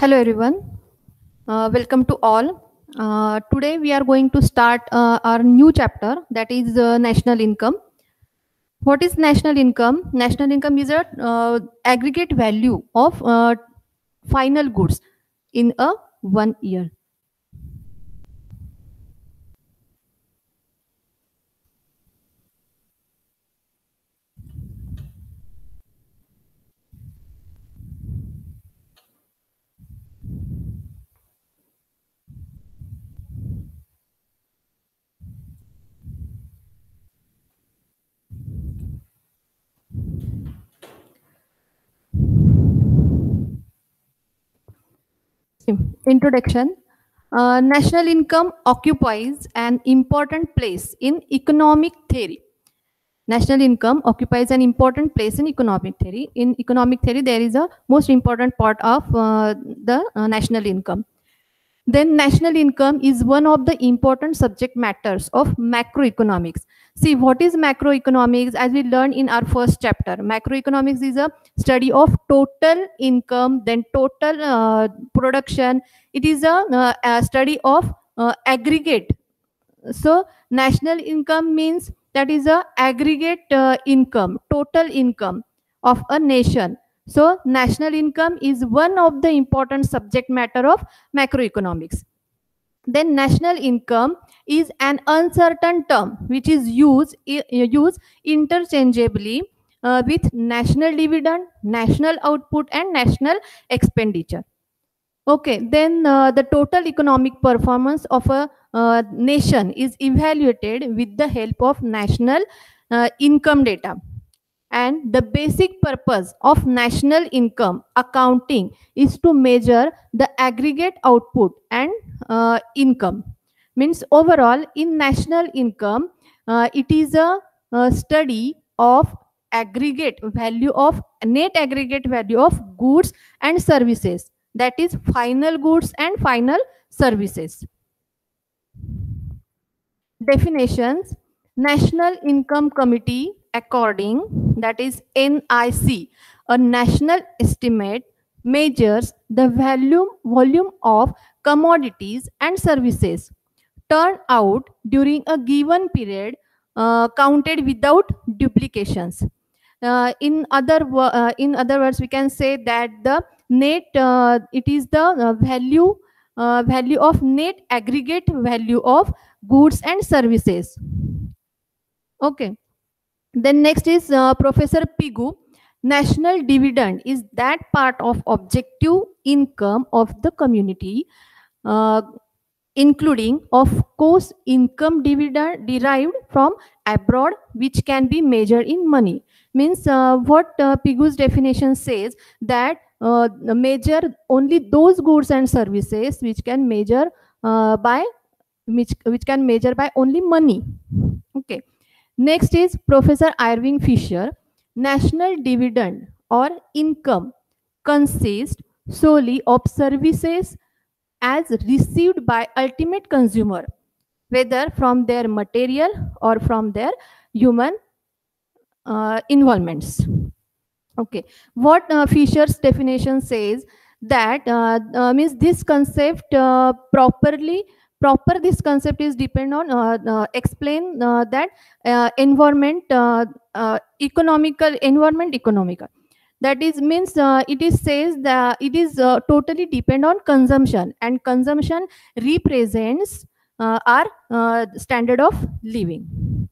Hello, everyone. Uh, welcome to all. Uh, today, we are going to start uh, our new chapter that is uh, national income. What is national income? National income is a uh, aggregate value of uh, final goods in a one year. Introduction. Uh, national income occupies an important place in economic theory. National income occupies an important place in economic theory. In economic theory, there is a most important part of uh, the uh, national income. Then national income is one of the important subject matters of macroeconomics. See, what is macroeconomics? As we learned in our first chapter, macroeconomics is a study of total income, then total uh, production. It is a, uh, a study of uh, aggregate. So, national income means that is a aggregate uh, income, total income of a nation so national income is one of the important subject matter of macroeconomics. Then national income is an uncertain term which is used, used interchangeably uh, with national dividend, national output and national expenditure. Okay, then uh, the total economic performance of a uh, nation is evaluated with the help of national uh, income data and the basic purpose of national income accounting is to measure the aggregate output and uh, income. Means overall in national income uh, it is a, a, study of aggregate value of net aggregate value of goods and services. That is final goods and final services. Definitions. National income committee according that is NIC a national estimate measures the volume volume of commodities and services turned out during a given period uh, counted without duplications. Uh, in other uh, in other words we can say that the net uh, it is the uh, value uh, value of net aggregate value of goods and services. Okay then next is uh, Professor Pigou. National dividend is that part of objective income of the community, uh, including, of course, income dividend derived from abroad, which can be measured in money. Means uh, what uh, Pigou's definition says that uh, measure only those goods and services which can measure uh, by which which can measure by only money. Next is Professor Irving Fisher. National dividend or income consists solely of services as received by ultimate consumer, whether from their material or from their human uh, involvements. Okay, what uh, Fisher's definition says that uh, uh means this concept uh, properly proper this concept is depend on uh, uh, explain uh, that uh, environment uh, economical environment economical. That is means it is says that it is totally depend on consumption and consumption represents our standard of living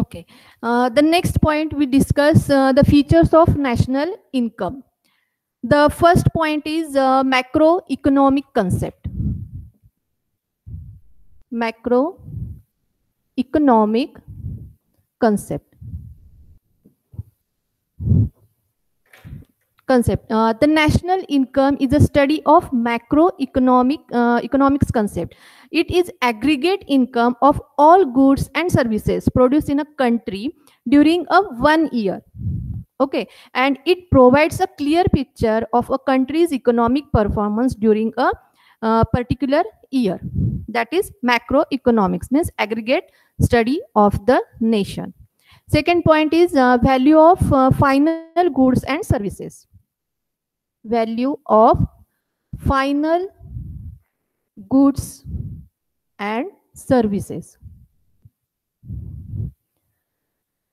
Okay. Uh, the next point we discuss uh, the features of national income. The first point is uh, macroeconomic concept. Macroeconomic concept. Concept. Uh, the national income is a study of macroeconomic uh, economics concept. It is aggregate income of all goods and services produced in a country during a one year. Okay, and it provides a clear picture of a country's economic performance during a uh, particular year. That is macroeconomics means aggregate study of the nation. Second point is uh, value of uh, final goods and services. Value of final goods and services.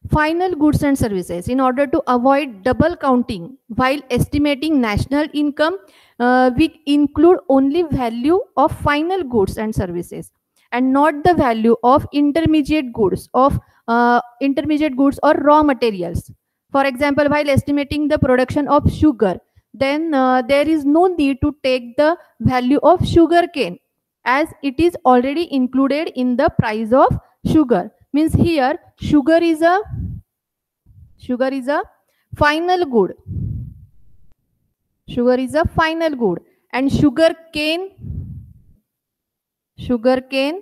Final goods and services. In order to avoid double counting while estimating national income, uh, we include only value of final goods and services and not the value of intermediate goods of uh, intermediate goods or raw materials. For example, while estimating the production of sugar, then uh, there is no need to take the value of sugar cane as it is already included in the price of sugar. Means here sugar is a sugar is a final good. Sugar is a final good and sugar cane sugar cane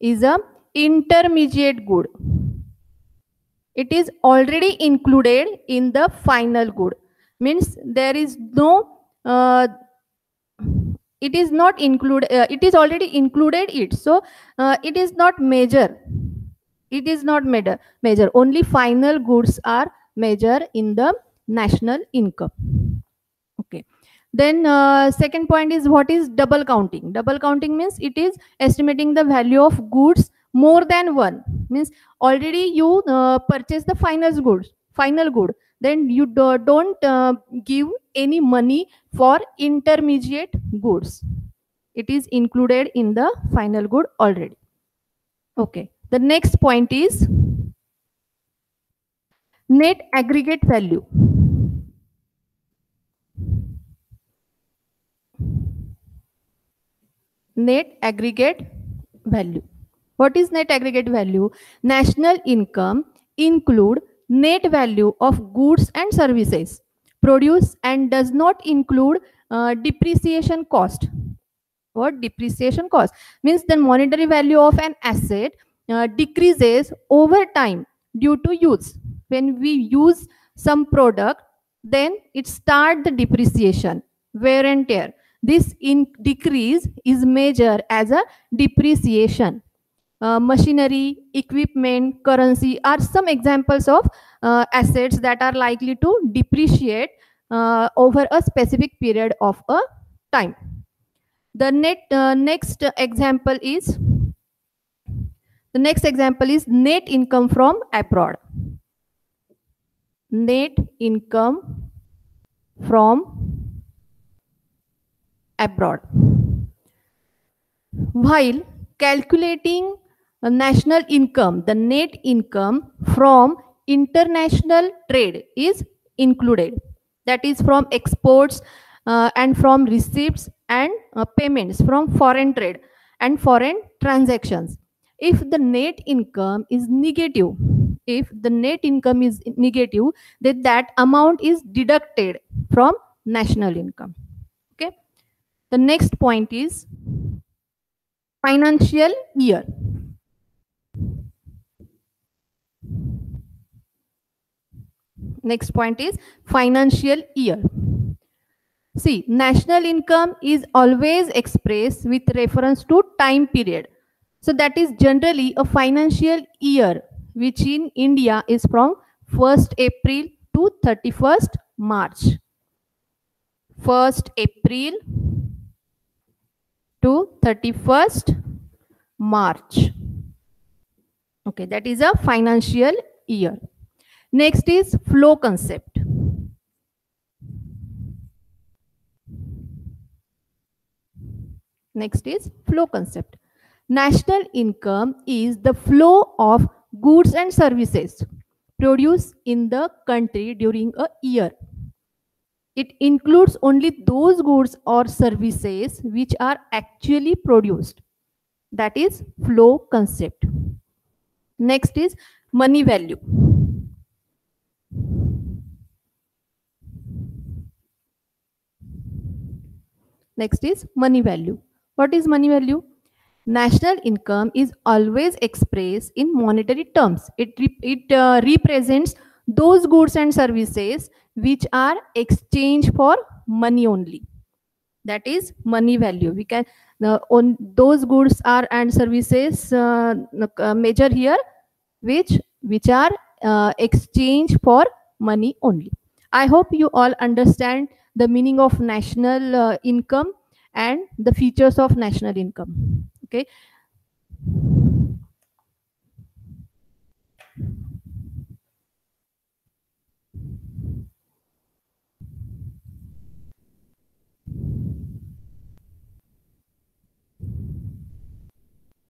is a intermediate good it is already included in the final good means there is no uh, it is not included uh, it is already included it. So uh, it is not major. It is not major major. Only final goods are major in the national income. Okay. Then uh, second point is what is double counting? Double counting means it is estimating the value of goods more than one. Means already you uh, purchase the final goods final good then you do, don't uh, give any money for intermediate goods. It is included in the final good already. Okay. The next point is net aggregate value. Net aggregate value. What is net aggregate value? National income include net value of goods and services produced and does not include uh, depreciation cost. What depreciation cost? Means the monetary value of an asset uh, decreases over time due to use. When we use some product, then it start the depreciation, wear and tear. This in decrease is measured as a depreciation uh, machinery, equipment, currency are some examples of uh, assets that are likely to depreciate uh, over a specific period of a time. The net, uh, next example is the next example is net income from abroad. Net income from abroad. While calculating national income, the net income from international trade is included. That is from exports uh, and from receipts and uh, payments from foreign trade and foreign transactions. If the net income is negative, if the net income is negative, then that amount is deducted from national income. Okay. The next point is financial year. Next point is financial year. See, national income is always expressed with reference to time period. So that is generally a financial year, which in India is from 1st April to 31st March. 1st April to 31st March. Okay, that is a financial year. Next is flow concept. Next is flow concept. National income is the flow of goods and services produced in the country during a year. It includes only those goods or services which are actually produced. That is flow concept. Next is money value. Next is money value. What is money value? National income is always expressed in monetary terms. It, it uh, represents those goods and services which are exchanged for money only. That is money value. We can uh, on those goods are and services uh, uh measure here which which are uh, exchanged for money only. I hope you all understand the meaning of national uh, income and the features of national income. Okay.